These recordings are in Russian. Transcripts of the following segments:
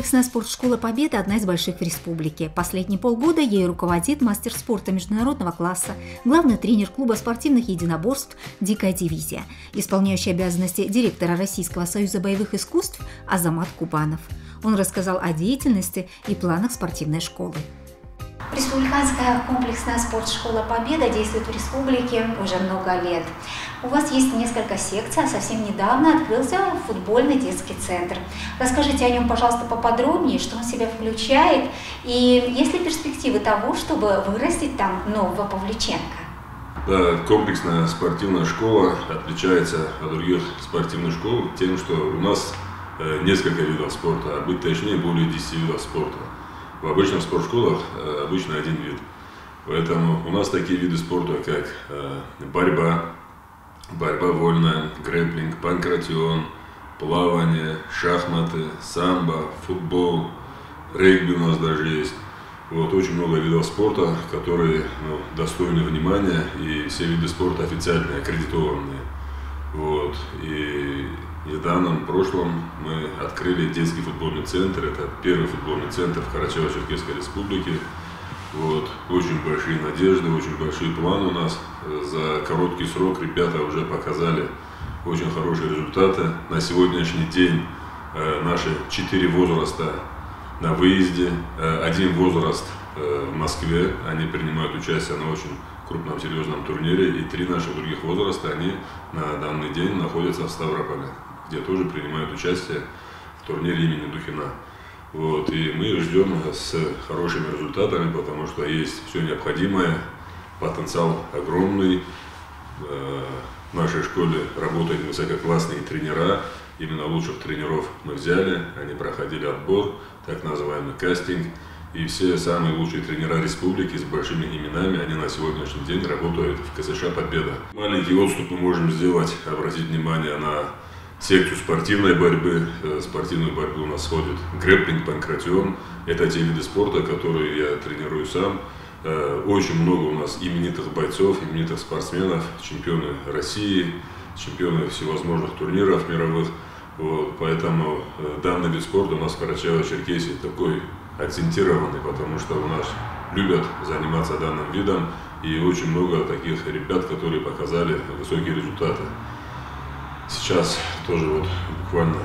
Комплексная спортшкола «Победа» – одна из больших в республике. Последние полгода ей руководит мастер спорта международного класса, главный тренер клуба спортивных единоборств «Дикая дивизия», исполняющий обязанности директора Российского союза боевых искусств Азамат Кубанов. Он рассказал о деятельности и планах спортивной школы. Республиканская комплексная спортшкола «Победа» действует в республике уже много лет. У вас есть несколько секций, а совсем недавно открылся футбольный детский центр. Расскажите о нем, пожалуйста, поподробнее, что он в себя включает, и есть ли перспективы того, чтобы вырастить там нового Павличенко? Да, комплексная спортивная школа отличается от других спортивных школ тем, что у нас э, несколько видов спорта, а быть точнее более 10 видов спорта. В обычных спортшколах э, обычно один вид. Поэтому у нас такие виды спорта, как э, борьба, борьба вольная, грэплинг, панкратион, плавание, шахматы, самбо, футбол, регби у нас даже есть. Вот, очень много видов спорта, которые ну, достойны внимания, и все виды спорта официальные, аккредитованные. Вот, и недавнем прошлом мы открыли детский футбольный центр. Это первый футбольный центр в Карачаево-Черкесской республике. Вот. Очень большие надежды, очень большие планы у нас. За короткий срок ребята уже показали очень хорошие результаты. На сегодняшний день э, наши четыре возраста на выезде, э, один возраст э, в Москве, они принимают участие на очень крупном серьезном турнире, и три наших других возраста, они на данный день находятся в Ставрополе где тоже принимают участие в турнире имени Духина. Вот, и мы ждем с хорошими результатами, потому что есть все необходимое, потенциал огромный. Э, в нашей школе работают высококлассные тренера, именно лучших тренеров мы взяли, они проходили отбор, так называемый кастинг. И все самые лучшие тренера республики с большими именами, они на сегодняшний день работают в КСШ «Победа». Маленький отступ мы можем сделать, обратить внимание на секцию спортивной борьбы. Э, спортивную борьбу у нас входит грэпплинг, панкратион. Это те виды спорта, которые я тренирую сам. Э, очень много у нас именитых бойцов, именитых спортсменов, чемпионы России, чемпионы всевозможных турниров мировых. Вот, поэтому э, данный вид спорта у нас в Карачаево-Черкесии такой акцентированный, потому что у нас любят заниматься данным видом, и очень много таких ребят, которые показали высокие результаты. Сейчас тоже вот буквально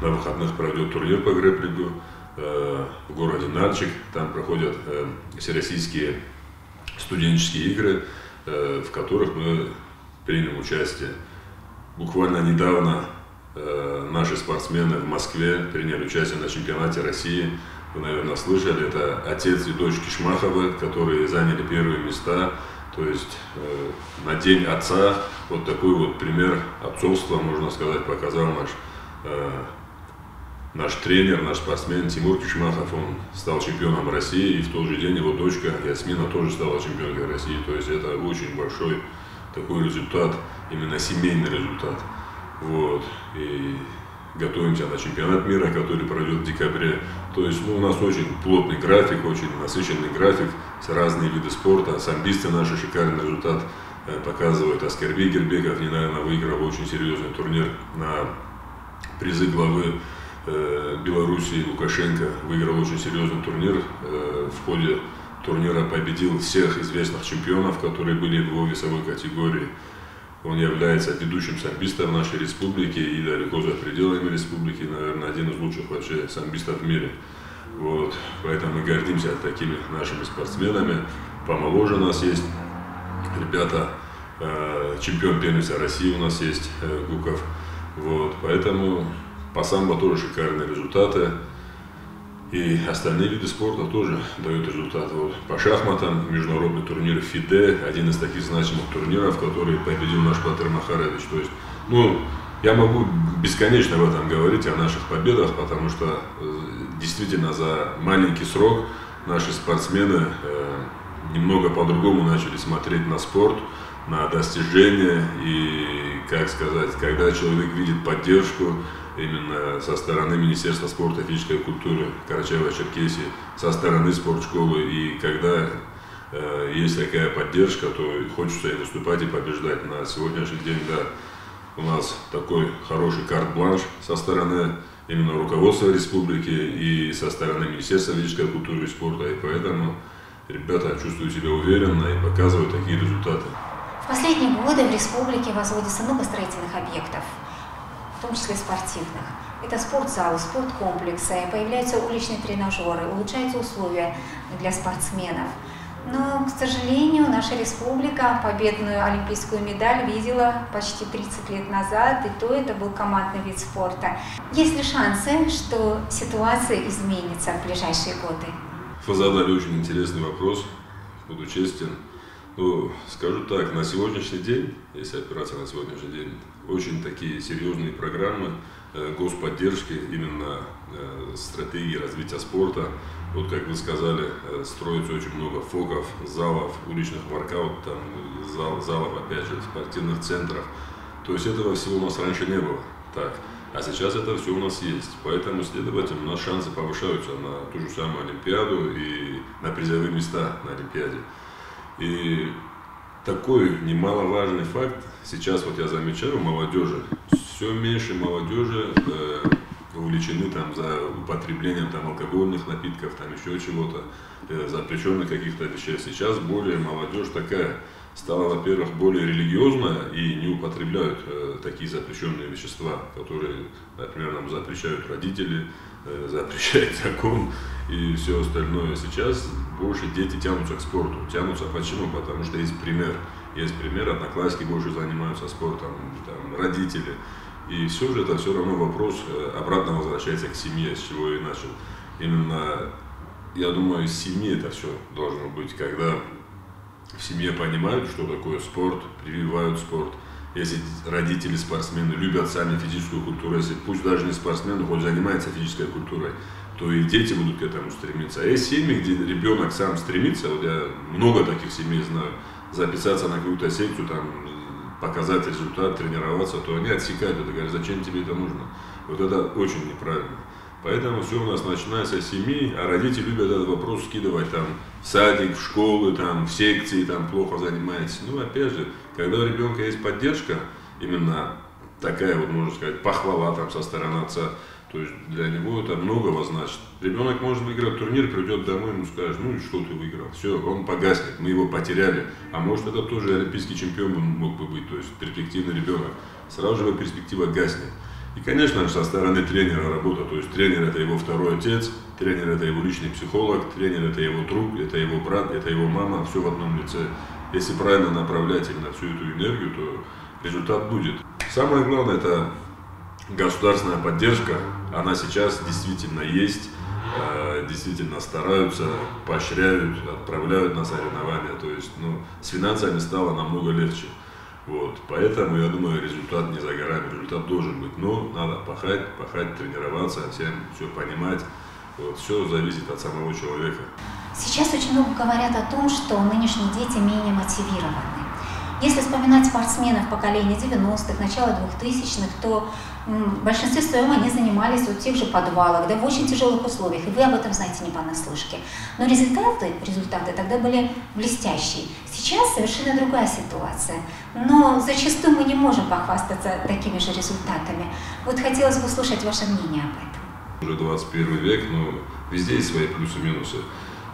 на выходных пройдет турнир по грэплингу э, в городе Нальчик. Там проходят э, всероссийские студенческие игры, э, в которых мы примем участие. Буквально недавно э, наши спортсмены в Москве приняли участие на чемпионате России. Вы, наверное, слышали, это отец и дочь Кишмаховы, которые заняли первые места то есть э, на День Отца вот такой вот пример отцовства, можно сказать, показал наш, э, наш тренер, наш спортсмен Тимур Кишмахов. Он стал чемпионом России, и в тот же день его дочка Ясмина тоже стала чемпионкой России. То есть это очень большой такой результат, именно семейный результат. Вот. И готовимся на чемпионат мира, который пройдет в декабре. То есть ну, у нас очень плотный график, очень насыщенный график, разные виды спорта. Самбисты наши шикарный результат э, показывают. Аскерби Гербеков недавно выиграл очень серьезный турнир на призы главы э, Белоруссии Лукашенко. Выиграл очень серьезный турнир. Э, в ходе турнира победил всех известных чемпионов, которые были в его весовой категории. Он является ведущим самбистом нашей республики и далеко за пределами республики, наверное, один из лучших вообще самбистов в мире. Вот. Поэтому мы гордимся такими нашими спортсменами. Помоложе у нас есть ребята, э, чемпион первенства России у нас есть, э, Гуков. Вот. Поэтому по самбо тоже шикарные результаты. И остальные виды спорта тоже дают результат. Вот по шахматам международный турнир ФИДЕ, один из таких значимых турниров, который победил наш Патер Махарович. То есть, ну, я могу бесконечно в этом говорить, о наших победах, потому что э, действительно за маленький срок наши спортсмены э, немного по-другому начали смотреть на спорт, на достижения и, как сказать, когда человек видит поддержку, именно со стороны Министерства спорта и физической культуры Карачаева-Черкесии, со стороны спортшколы. И когда э, есть такая поддержка, то хочется и выступать, и побеждать. На сегодняшний день, да, у нас такой хороший карт-бланш со стороны именно руководства республики и со стороны Министерства физической культуры и спорта. И поэтому ребята чувствуют себя уверенно и показывают такие результаты. В последние годы в республике возводится много строительных объектов, том числе спортивных. Это спортзалы, спорткомплексы, появляются уличные тренажеры, улучшаются условия для спортсменов. Но, к сожалению, наша республика победную олимпийскую медаль видела почти 30 лет назад, и то это был командный вид спорта. Есть ли шансы, что ситуация изменится в ближайшие годы? Вы задали очень интересный вопрос, буду честен. Ну, скажу так, на сегодняшний день, если опираться на сегодняшний день, очень такие серьезные программы э, господдержки, именно э, стратегии развития спорта. Вот как вы сказали, э, строится очень много фоков, залов, уличных воркаут, там, зал, залов, опять же, спортивных центров. То есть этого всего у нас раньше не было. Так. А сейчас это все у нас есть. Поэтому, следовательно, у нас шансы повышаются на ту же самую Олимпиаду и на призовые места на Олимпиаде. И такой немаловажный факт, сейчас вот я замечаю молодежи, все меньше молодежи э, увлечены там за употреблением там алкогольных напитков, там еще чего-то, э, запрещенных каких-то вещей. Сейчас более молодежь такая стала, во-первых, более религиозная и не употребляют э, такие запрещенные вещества, которые, например, нам запрещают родители, запрещает закон и все остальное. Сейчас больше дети тянутся к спорту. Тянутся почему? Потому что есть пример. Есть пример, одноклассники больше занимаются спортом, там, родители. И все же это все равно вопрос э, обратно возвращается к семье, с чего я и начал. Именно, я думаю, из семьи это все должно быть, когда в семье понимают, что такое спорт, прививают спорт. Если родители спортсмены любят сами физическую культуру, если пусть даже не спортсмен, хоть занимается физической культурой, то и дети будут к этому стремиться. А есть семьи, где ребенок сам стремится, вот я много таких семей знаю, записаться на какую-то секцию, там, показать результат, тренироваться, то они отсекают это, говорят, зачем тебе это нужно. Вот это очень неправильно. Поэтому все у нас начинается с семьи, а родители любят этот вопрос скидывать там в садик, в школы, там, в секции, там плохо занимается. Ну, опять же, когда у ребенка есть поддержка, именно такая вот, можно сказать, похвала там со стороны отца, то есть для него это многого значит. Ребенок может выиграть турнир, придет домой, ему скажешь, ну и что ты выиграл? Все, он погаснет, мы его потеряли. А может это тоже олимпийский чемпион мог бы быть, то есть перспективный ребенок. Сразу же его перспектива гаснет. И, конечно же, со стороны тренера работа, то есть тренер это его второй отец, тренер это его личный психолог, тренер это его друг, это его брат, это его мама, все в одном лице. Если правильно направлять именно всю эту энергию, то результат будет. Самое главное это государственная поддержка, она сейчас действительно есть, э, действительно стараются, поощряют, отправляют на соревнования. То есть ну, с финансами стало намного легче. Вот, поэтому, я думаю, результат не за горами, результат должен быть. Но надо пахать, пахать, тренироваться, всем все понимать. Вот, все зависит от самого человека. Сейчас очень много говорят о том, что нынешние дети менее мотивированы. Если вспоминать спортсменов поколения 90-х, начала 2000-х, то в большинстве своем они занимались вот в тех же подвалах, да, в очень тяжелых условиях, и вы об этом знаете не понаслышке. Но результаты, результаты тогда были блестящие. Сейчас совершенно другая ситуация, но зачастую мы не можем похвастаться такими же результатами. Вот хотелось бы услышать ваше мнение об этом. Уже 21 век, но везде есть свои плюсы и минусы.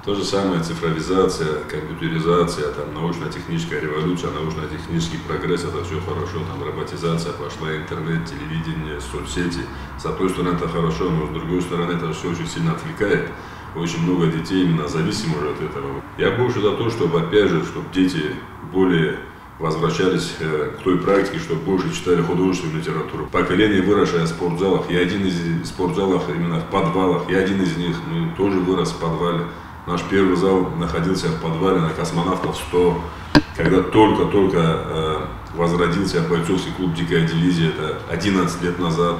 То же самое цифровизация, компьютеризация, там, научно-техническая революция, научно-технический прогресс, это все хорошо, там роботизация пошла, интернет, телевидение, соцсети. С одной стороны это хорошо, но с другой стороны это все очень сильно отвлекает. Очень много детей именно зависимы уже от этого. Я больше за то, чтобы, опять же, чтобы дети более возвращались э, к той практике, чтобы больше читали художественную литературу. Поколение, выросшее в спортзалах, я один из спортзалов именно в подвалах, я один из них, мы тоже вырос в подвале. Наш первый зал находился в подвале на космонавтов 100, когда только-только э, возродился бойцовский клуб «Дикая дивизия», это 11 лет назад.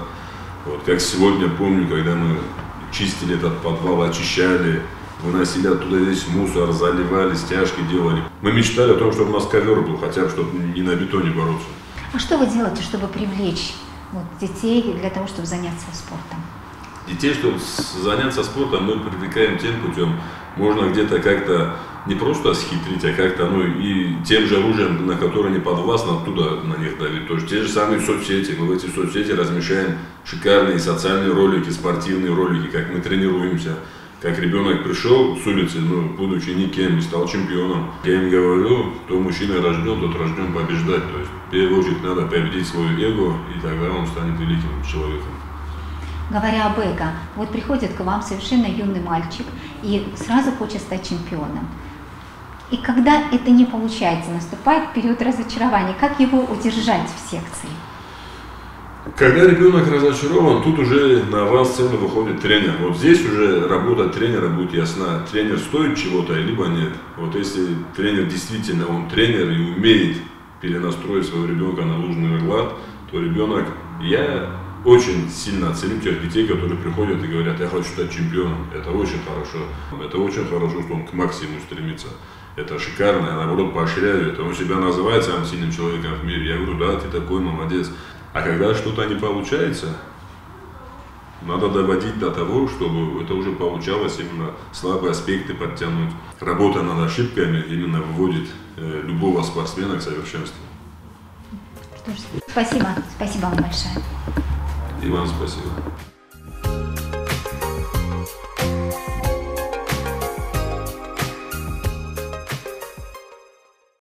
Вот, как сегодня помню, когда мы чистили этот подвал, очищали, выносили оттуда весь мусор, заливали, стяжки делали. Мы мечтали о том, чтобы у нас ковер был, хотя бы, чтобы не на бетоне бороться. А что вы делаете, чтобы привлечь вот, детей для того, чтобы заняться спортом? Детей, чтобы заняться спортом, мы привлекаем тем путем, можно где-то как-то не просто схитрить, а как-то, ну, и тем же оружием, на которое не подвластно, оттуда на них давить. То есть те же самые соцсети, мы в эти соцсети размещаем шикарные социальные ролики, спортивные ролики, как мы тренируемся, как ребенок пришел с улицы, ну, будучи никем, и стал чемпионом. Я им говорю, кто мужчина рожден, тот рожден побеждать. То есть, в первую очередь, надо победить свое эго, и тогда он станет великим человеком. Говоря об эго, вот приходит к вам совершенно юный мальчик и сразу хочет стать чемпионом. И когда это не получается, наступает период разочарования, как его удержать в секции? Когда ребенок разочарован, тут уже на вас сцену выходит тренер. Вот здесь уже работа тренера будет ясна. Тренер стоит чего-то, либо нет. Вот если тренер действительно, он тренер и умеет перенастроить своего ребенка на нужный лад, то ребенок, я очень сильно ценю тех детей, которые приходят и говорят, я хочу стать чемпионом. Это очень хорошо. Это очень хорошо, что он к максимуму стремится. Это шикарно, я наоборот поощряю это. Он себя называет самым сильным человеком в мире. Я говорю, да, ты такой молодец. А когда что-то не получается, надо доводить до того, чтобы это уже получалось, именно слабые аспекты подтянуть. Работа над ошибками именно выводит э, любого спортсмена к совершенству. Спасибо, спасибо вам большое. И вам спасибо.